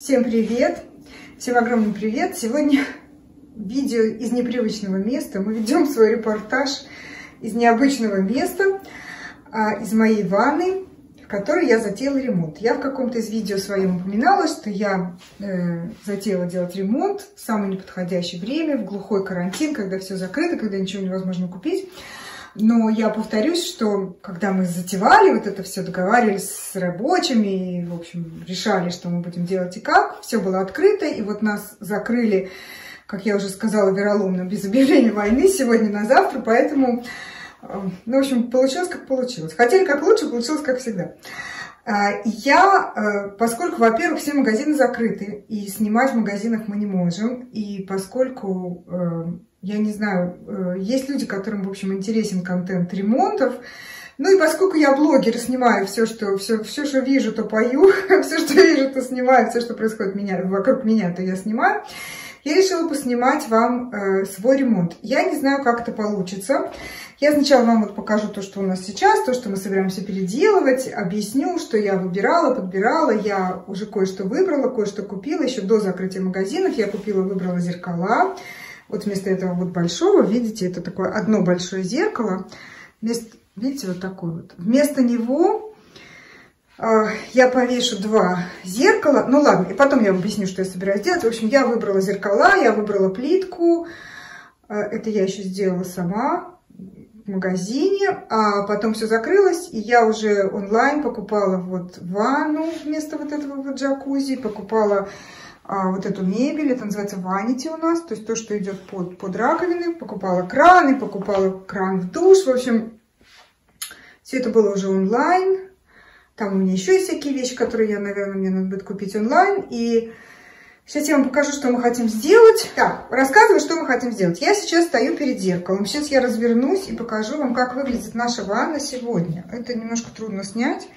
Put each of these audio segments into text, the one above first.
Всем привет! Всем огромный привет! Сегодня видео из непривычного места. Мы ведем свой репортаж из необычного места, а, из моей ванны, в которой я затеяла ремонт. Я в каком-то из видео своем упоминала, что я э, затеяла делать ремонт в самое неподходящее время, в глухой карантин, когда все закрыто, когда ничего невозможно купить. Но я повторюсь, что когда мы затевали вот это все, договаривались с рабочими, и, в общем, решали, что мы будем делать и как, все было открыто, и вот нас закрыли, как я уже сказала, вероломно, без объявления войны сегодня на завтра, поэтому, э, ну, в общем, получилось как получилось. Хотели как лучше, получилось как всегда. А, я, э, поскольку, во-первых, все магазины закрыты, и снимать в магазинах мы не можем, и поскольку э, я не знаю, э, есть люди, которым, в общем, интересен контент ремонтов. Ну и поскольку я блогер, снимаю все, что, все, все, что вижу, то пою, все, что вижу, то снимаю, все, что происходит меня, вокруг меня, то я снимаю. Я решила поснимать вам э, свой ремонт. Я не знаю, как это получится. Я сначала вам вот покажу то, что у нас сейчас, то, что мы собираемся переделывать, объясню, что я выбирала, подбирала. Я уже кое-что выбрала, кое-что купила. Еще до закрытия магазинов я купила, выбрала зеркала. Вот вместо этого вот большого, видите, это такое одно большое зеркало. Вместо, видите, вот такое вот. Вместо него э, я повешу два зеркала. Ну ладно, и потом я вам объясню, что я собираюсь делать. В общем, я выбрала зеркала, я выбрала плитку. Э, это я еще сделала сама в магазине, а потом все закрылось, и я уже онлайн покупала вот ванну вместо вот этого вот джакузи, покупала вот эту мебель, это называется ванити у нас, то есть то, что идет под, под раковины. Покупала краны, покупала кран в душ, в общем, все это было уже онлайн. Там у меня еще есть всякие вещи, которые я, наверное, мне надо будет купить онлайн. И сейчас я вам покажу, что мы хотим сделать. Так, рассказываю, что мы хотим сделать. Я сейчас стою перед зеркалом. Сейчас я развернусь и покажу вам, как выглядит наша ванна сегодня. Это немножко трудно снять.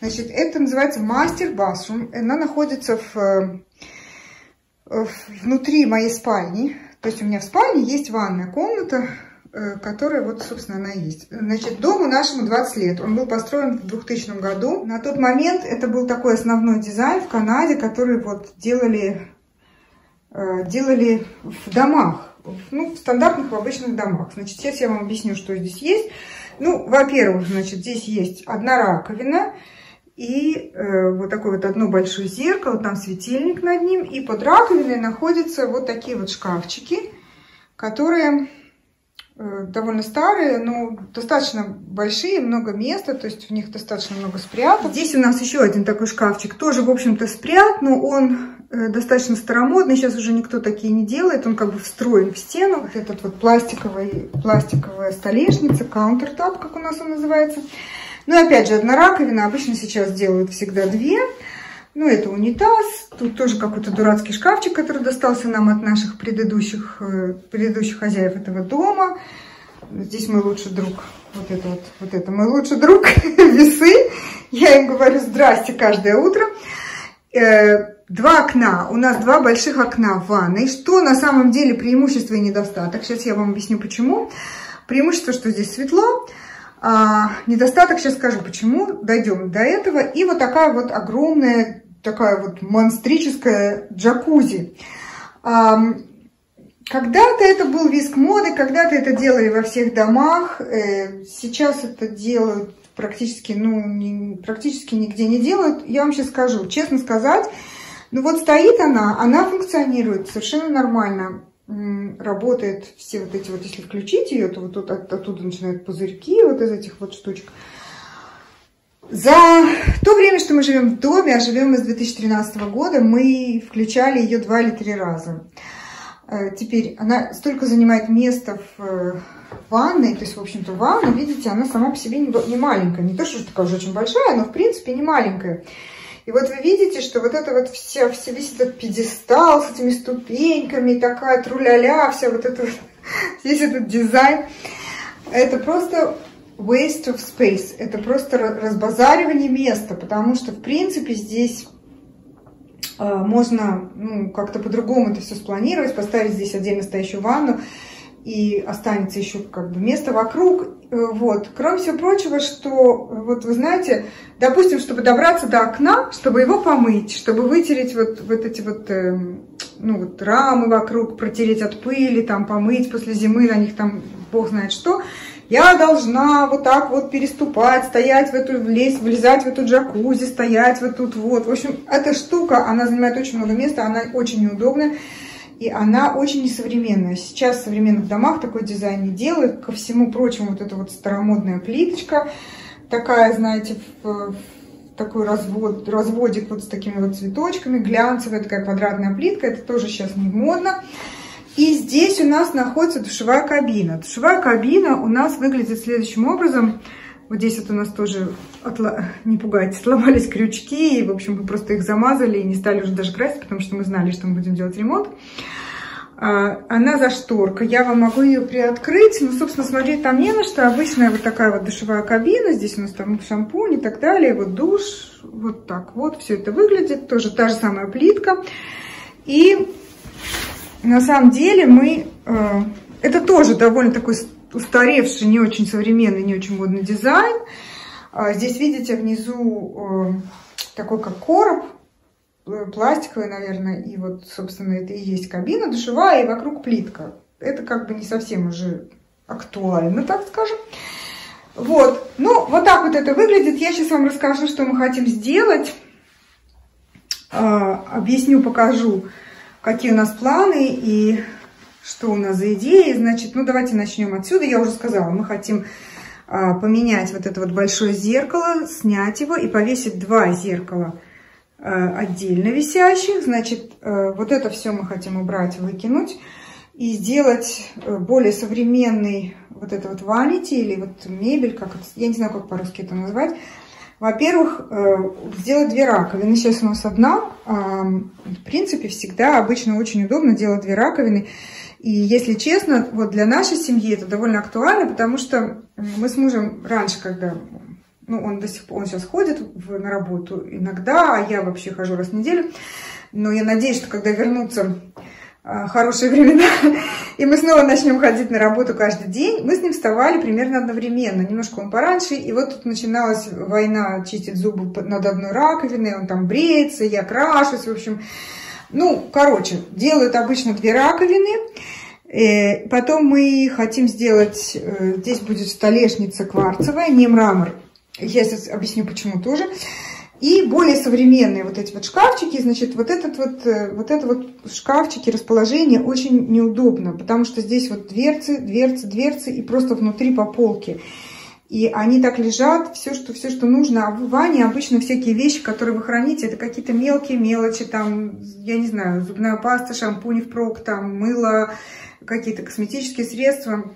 Значит, это называется мастер bathroom. Она находится в внутри моей спальни, то есть у меня в спальне есть ванная комната, э, которая вот, собственно, она есть. Значит, дому нашему 20 лет. Он был построен в 2000 году. На тот момент это был такой основной дизайн в Канаде, который вот делали, э, делали в домах. Ну, в стандартных, в обычных домах. Значит, сейчас я вам объясню, что здесь есть. Ну, во-первых, значит, здесь есть одна раковина, и э, вот такое вот одно большое зеркало, там светильник над ним. И под раковиной находятся вот такие вот шкафчики, которые э, довольно старые, но достаточно большие, много места, то есть в них достаточно много спрятано. Здесь у нас еще один такой шкафчик, тоже, в общем-то, спрят, но он э, достаточно старомодный, сейчас уже никто такие не делает, он как бы встроен в стену. Вот этот вот пластиковый, пластиковая столешница, каунтертап, как у нас он называется. Ну, опять же, одна раковина, обычно сейчас делают всегда две. Ну, это унитаз, тут тоже какой-то дурацкий шкафчик, который достался нам от наших предыдущих, э, предыдущих хозяев этого дома. Здесь мой лучший друг, вот это вот, вот это мой лучший друг, весы. Я им говорю здрасте каждое утро. Э, два окна, у нас два больших окна в ванной, что на самом деле преимущество и недостаток. Сейчас я вам объясню почему. Преимущество, что здесь светло, а, недостаток, сейчас скажу почему, дойдем до этого. И вот такая вот огромная, такая вот монстрическая джакузи. А, когда-то это был виск моды, когда-то это делали во всех домах, э, сейчас это делают практически, ну, не, практически нигде не делают. Я вам сейчас скажу, честно сказать, ну вот стоит она, она функционирует совершенно нормально работает все вот эти вот, если включить ее, то вот тут от, оттуда начинают пузырьки вот из этих вот штучек. За то время, что мы живем в доме, а живем с 2013 года, мы включали ее два или три раза. Э, теперь она столько занимает места в э, ванной, то есть, в общем-то, ванна, видите, она сама по себе не маленькая. Не то, что такая уже очень большая, но, в принципе, не маленькая. И вот вы видите, что вот это вот вся, весь этот пьедестал с этими ступеньками, такая труляля, вся вот это, весь этот дизайн, это просто waste of space, это просто разбазаривание места, потому что, в принципе, здесь э, можно ну, как-то по-другому это все спланировать, поставить здесь отдельно стоящую ванну, и останется еще как бы место вокруг. Э, вот, кроме всего прочего, что, вот вы знаете, допустим, чтобы добраться до окна, чтобы его помыть, чтобы вытереть вот, вот эти вот, э, ну, вот рамы вокруг, протереть от пыли, там, помыть после зимы, на них там бог знает что, я должна вот так вот переступать, стоять в эту, влезть, влезать в эту джакузи, стоять вот тут вот. В общем, эта штука, она занимает очень много места, она очень неудобная. И она очень несовременная. Сейчас в современных домах такой дизайн не делают. Ко всему прочему, вот эта вот старомодная плиточка, такая, знаете, в, в такой развод, разводик вот с такими вот цветочками, глянцевая такая квадратная плитка, это тоже сейчас не модно. И здесь у нас находится душевая кабина. Душевая кабина у нас выглядит следующим образом. Вот здесь вот у нас тоже, отла... не пугайтесь, сломались крючки, и, в общем, мы просто их замазали и не стали уже даже красить, потому что мы знали, что мы будем делать ремонт. А, она за шторка. Я вам могу ее приоткрыть. Ну, собственно, смотреть там не на что. Обычная вот такая вот душевая кабина. Здесь у нас там шампунь и так далее. Вот душ. Вот так вот все это выглядит. Тоже та же самая плитка. И на самом деле мы... Э, это тоже довольно такой устаревший, не очень современный, не очень модный дизайн. А здесь видите внизу э, такой как короб, э, пластиковый, наверное, и вот, собственно, это и есть кабина душевая, и вокруг плитка. Это как бы не совсем уже актуально, так скажем. Вот, ну, вот так вот это выглядит. Я сейчас вам расскажу, что мы хотим сделать. А, объясню, покажу, какие у нас планы и что у нас за идеи. Значит, ну давайте начнем отсюда. Я уже сказала, мы хотим а, поменять вот это вот большое зеркало, снять его и повесить два зеркала а, отдельно висящих. Значит, а, вот это все мы хотим убрать, выкинуть и сделать э, более современный вот это вот ванити или вот мебель, как это, я не знаю, как по-русски это назвать. Во-первых, э, сделать две раковины. Сейчас у нас одна. В принципе, всегда обычно очень удобно делать две раковины. И если честно, вот для нашей семьи это довольно актуально, потому что мы с мужем раньше, когда ну, он до сих пор, он сейчас ходит в, на работу иногда, а я вообще хожу раз в неделю. Но я надеюсь, что когда вернутся а, хорошие времена, и мы снова начнем ходить на работу каждый день, мы с ним вставали примерно одновременно, немножко он пораньше, и вот тут начиналась война чистить зубы над одной раковиной, он там бреется, я крашусь, в общем, ну, короче, делают обычно две раковины. Э, потом мы хотим сделать, э, здесь будет столешница кварцевая, не мрамор. Я сейчас объясню, почему тоже. И более современные вот эти вот шкафчики, значит, вот этот вот, э, вот это вот шкафчики, расположение очень неудобно, потому что здесь вот дверцы, дверцы, дверцы и просто внутри по полке. И они так лежат, все, что, все, что нужно. А в ванне обычно всякие вещи, которые вы храните, это какие-то мелкие мелочи, там, я не знаю, зубная паста, шампунь впрок, там, мыло, какие-то косметические средства,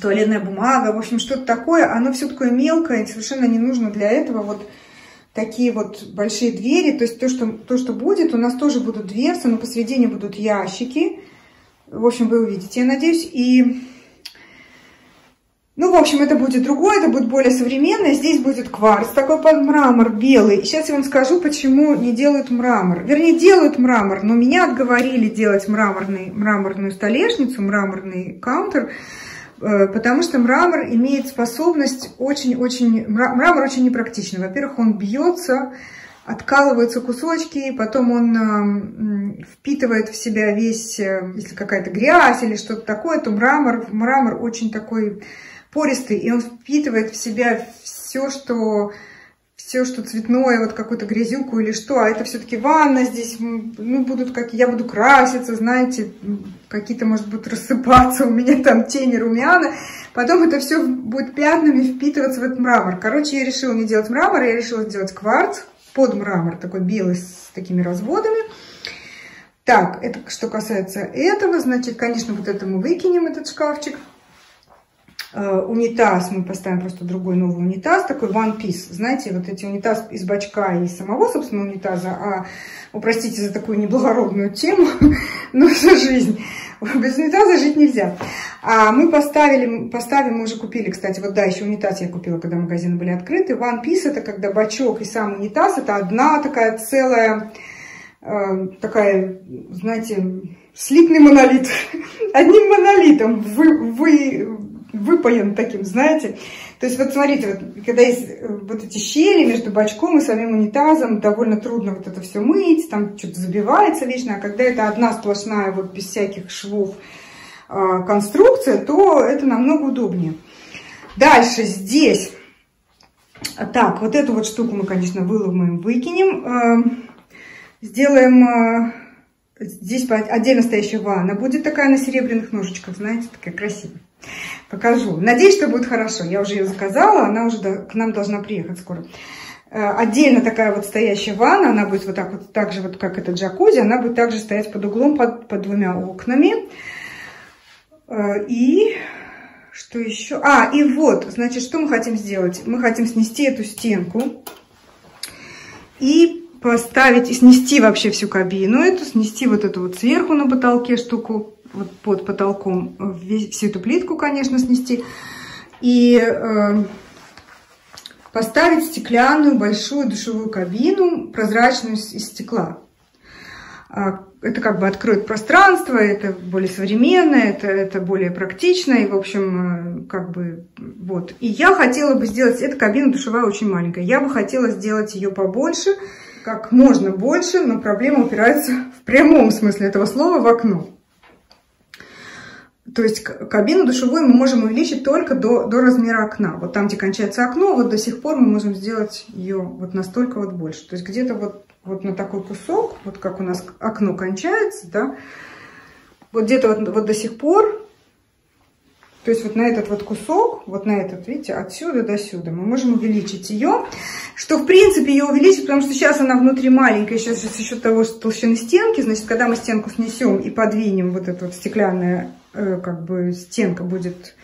туалетная бумага, в общем, что-то такое. Оно все такое мелкое, совершенно не нужно для этого вот такие вот большие двери. То есть то, что, то, что будет, у нас тоже будут дверцы, но посередине будут ящики. В общем, вы увидите, я надеюсь. И ну, в общем, это будет другое, это будет более современное. Здесь будет кварц, такой под мрамор, белый. Сейчас я вам скажу, почему не делают мрамор. Вернее, делают мрамор, но меня отговорили делать мраморный, мраморную столешницу, мраморный каунтер, э, потому что мрамор имеет способность очень-очень... Мрамор очень непрактичный. Во-первых, он бьется, откалываются кусочки, потом он э, впитывает в себя весь, э, если какая-то грязь или что-то такое, то мрамор, мрамор очень такой пористый, и он впитывает в себя все, что все, что цветное, вот какую-то грязюку или что, а это все-таки ванна здесь, ну, будут как я буду краситься, знаете, какие-то, может, будут рассыпаться у меня там тени румяна, потом это все будет пятнами впитываться в этот мрамор. Короче, я решила не делать мрамор, я решила сделать кварц под мрамор, такой белый с такими разводами. Так, это что касается этого, значит, конечно, вот это мы выкинем, этот шкафчик. Э, унитаз, мы поставим просто другой новый унитаз, такой one piece, знаете, вот эти унитаз из бачка и самого, собственно, унитаза, а, упростите за такую неблагородную тему, но это жизнь. Без унитаза жить нельзя. А мы поставили, поставим, мы уже купили, кстати, вот да, еще унитаз я купила, когда магазины были открыты. One piece это когда бачок и сам унитаз, это одна такая целая, э, такая, знаете, слитный монолит. Одним монолитом вы, вы выпаян таким, знаете. То есть вот смотрите, вот, когда есть э, вот эти щели между бачком и самим унитазом, довольно трудно вот это все мыть, там что-то забивается вечно, а когда это одна сплошная, вот без всяких швов э, конструкция, то это намного удобнее. Дальше здесь, так, вот эту вот штуку мы, конечно, выломаем, выкинем, э, сделаем... Э, Здесь отдельно стоящая ванна будет такая на серебряных ножичках, знаете, такая красивая. Покажу. Надеюсь, что будет хорошо. Я уже ее заказала, она уже к нам должна приехать скоро. Э, отдельно такая вот стоящая ванна, она будет вот так вот, так же вот, как эта джакузи, она будет также стоять под углом, под, под двумя окнами. Э, и что еще? А, и вот, значит, что мы хотим сделать? Мы хотим снести эту стенку и поставить снести вообще всю кабину эту, снести вот эту вот сверху на потолке штуку, вот под потолком, всю эту плитку, конечно, снести. И э, поставить стеклянную большую душевую кабину, прозрачную из стекла. А, это как бы откроет пространство, это более современно, это, это более практично, и, в общем, э, как бы, вот. И я хотела бы сделать, эта кабина душевая очень маленькая, я бы хотела сделать ее побольше, как можно больше, но проблема упирается в прямом смысле этого слова в окно. То есть кабину душевую мы можем увеличить только до, до размера окна. Вот там, где кончается окно, вот до сих пор мы можем сделать ее вот настолько вот больше. То есть где-то вот, вот на такой кусок, вот как у нас окно кончается, да, вот где-то вот, вот до сих пор то есть вот на этот вот кусок, вот на этот, видите, отсюда до сюда мы можем увеличить ее. Что в принципе ее увеличить, потому что сейчас она внутри маленькая, сейчас за счет того, что толщины стенки, значит, когда мы стенку снесем и подвинем, вот эта вот стеклянная э, как бы стенка будет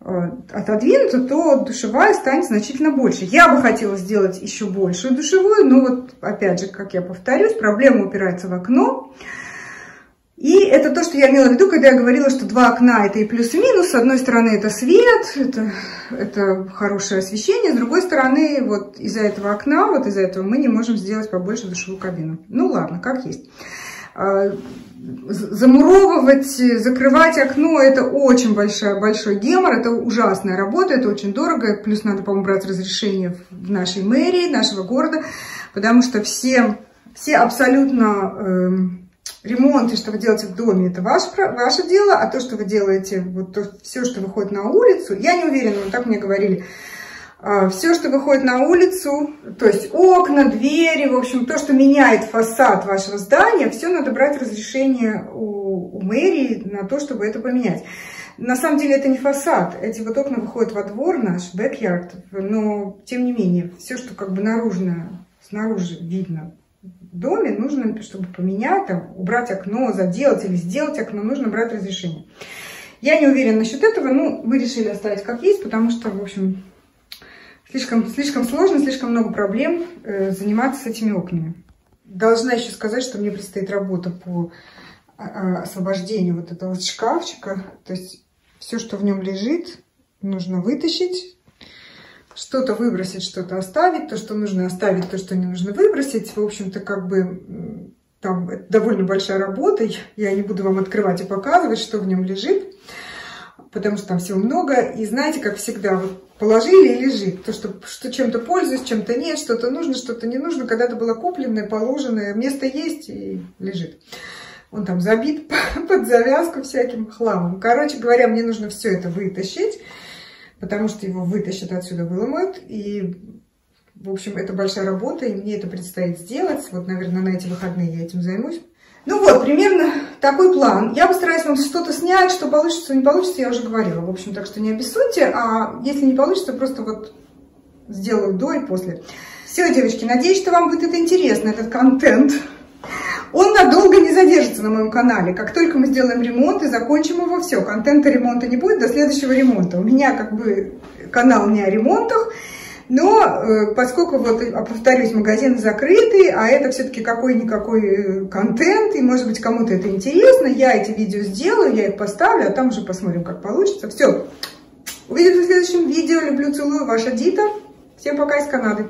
э, отодвинута, то душевая станет значительно больше. Я бы хотела сделать еще большую душевую, но вот опять же, как я повторюсь, проблема упирается в окно. И это то, что я имела в виду, когда я говорила, что два окна это и плюс и минус. С одной стороны это свет, это, это хорошее освещение, с другой стороны вот из-за этого окна, вот из-за этого мы не можем сделать побольше душевую кабину. Ну ладно, как есть. А, замуровывать, закрывать окно, это очень большой, большой гемор, это ужасная работа, это очень дорого, плюс надо, по-моему, брать разрешение в нашей мэрии, нашего города, потому что все, все абсолютно... Э, ремонт и что вы делаете в доме, это ваше, ваше дело, а то, что вы делаете, вот то, все, что выходит на улицу, я не уверена, но так мне говорили, все, что выходит на улицу, то есть окна, двери, в общем, то, что меняет фасад вашего здания, все надо брать разрешение у, у мэрии на то, чтобы это поменять. На самом деле это не фасад, эти вот окна выходят во двор наш, backyard, но тем не менее, все, что как бы наружно, снаружи видно, доме нужно, чтобы поменять, там, убрать окно, заделать или сделать окно, нужно брать разрешение. Я не уверена насчет этого, ну, мы решили оставить как есть, потому что, в общем, слишком, слишком сложно, слишком много проблем э, заниматься с этими окнами. Должна еще сказать, что мне предстоит работа по а, освобождению вот этого шкафчика. То есть все, что в нем лежит, нужно вытащить, что-то выбросить, что-то оставить, то, что нужно оставить, то, что не нужно выбросить. В общем-то, как бы там довольно большая работа. Я не буду вам открывать и показывать, что в нем лежит, потому что там всего много. И знаете, как всегда, вот положили и лежит. То, что, что чем-то пользуюсь, чем-то нет, что-то нужно, что-то не нужно. Когда-то было купленное, положенное, место есть и лежит. Он там забит под завязку всяким хламом. Короче говоря, мне нужно все это вытащить потому что его вытащат отсюда, выломают. И, в общем, это большая работа, и мне это предстоит сделать. Вот, наверное, на эти выходные я этим займусь. Ну вот, примерно такой план. Я постараюсь вам что-то снять, что получится, не получится, я уже говорила. В общем, так что не обессудьте, а если не получится, просто вот сделаю до и после. Все, девочки, надеюсь, что вам будет это интересно, этот контент. Он надолго не задержится на моем канале. Как только мы сделаем ремонт и закончим его, все, контента ремонта не будет до следующего ремонта. У меня как бы канал не о ремонтах, но э, поскольку, вот, а, повторюсь, магазин закрытый, а это все-таки какой-никакой э, контент, и может быть кому-то это интересно, я эти видео сделаю, я их поставлю, а там уже посмотрим, как получится. Все, увидимся в следующем видео. Люблю, целую, ваша Дита. Всем пока из Канады.